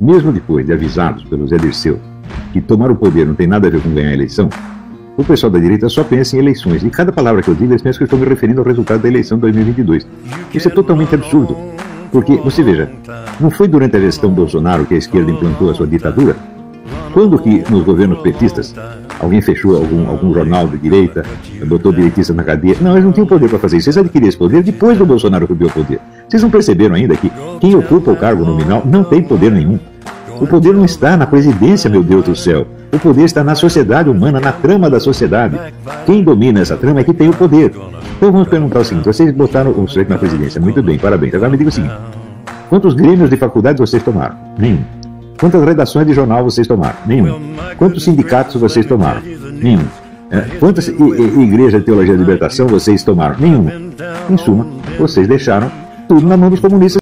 mesmo depois de avisados pelo Zé Dirceu que tomar o poder não tem nada a ver com ganhar a eleição, o pessoal da direita só pensa em eleições. E cada palavra que eu digo, eles pensam que estou me referindo ao resultado da eleição de 2022. Isso é totalmente absurdo. Porque, você veja, não foi durante a gestão Bolsonaro que a esquerda implantou a sua ditadura? Quando que nos governos petistas alguém fechou algum, algum jornal de direita, botou direitista na cadeia? Não, eles não tinham poder para fazer isso. Eles adquiriram esse poder depois do Bolsonaro subir ao poder. Vocês não perceberam ainda que quem ocupa o cargo nominal não tem poder nenhum. O poder não está na presidência, meu Deus do céu. O poder está na sociedade humana, na trama da sociedade. Quem domina essa trama é que tem o poder. Então vamos perguntar o seguinte: vocês botaram o sujeito na presidência, muito bem, parabéns. Agora me diga o seguinte: quantos grêmios de faculdade vocês tomaram? Nenhum. Quantas redações de jornal vocês tomaram? Nenhum. Quantos sindicatos vocês tomaram? Nenhum. É, quantas igrejas de teologia de libertação vocês tomaram? Nenhuma. Em suma, vocês deixaram tudo na mão dos comunistas.